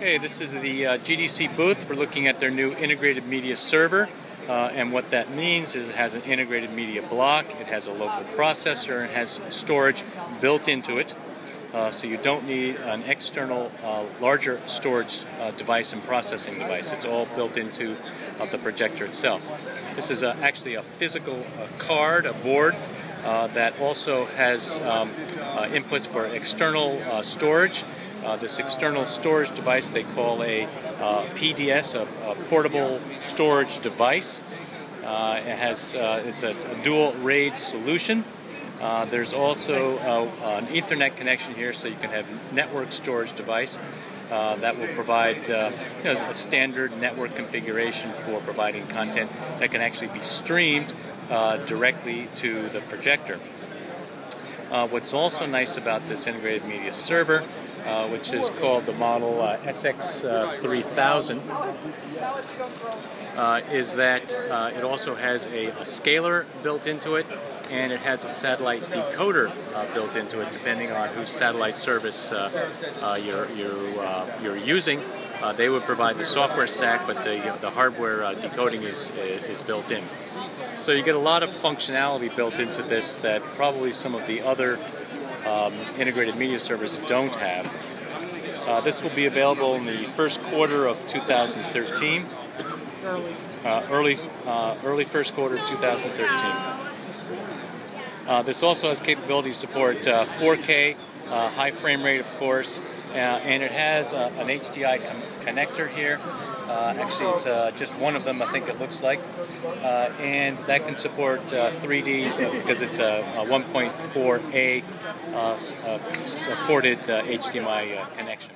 Okay, this is the uh, GDC booth. We're looking at their new integrated media server. Uh, and what that means is it has an integrated media block, it has a local processor, and it has storage built into it. Uh, so you don't need an external uh, larger storage uh, device and processing device. It's all built into uh, the projector itself. This is actually a physical card, a board, that also has um, inputs for external storage uh, this external storage device they call a uh, PDS, a, a, portable storage device. Uh, it has uh, it's a, a, dual RAID solution. Uh, there's also an Ethernet connection here, so you can have network storage device. that will provide you know, a standard network configuration for providing content that can actually be streamed directly to the projector. Uh, what's also nice about this integrated media server, uh, which is called the model uh, SX3000, uh, is that uh, it also has a, a, scaler built into it and it has a satellite decoder uh, built into it depending on whose satellite service you're, you're, you're using. Uh, they would provide the software stack, but the, the hardware uh, decoding is, is built in. So you get a lot of functionality built into this that probably some of the other um, integrated media servers don't have. Uh, this will be available in the first quarter of 2013. Early. Uh, early, uh, early first quarter of 2013. Uh, this also has capability to support 4K, high frame rate, of course, uh, and it has uh, an HDI connector here. Uh, actually, it's uh, just one of them, I think it looks like. Uh, and that can support 3D uh, because it's a 1.4A supported HDMI connection.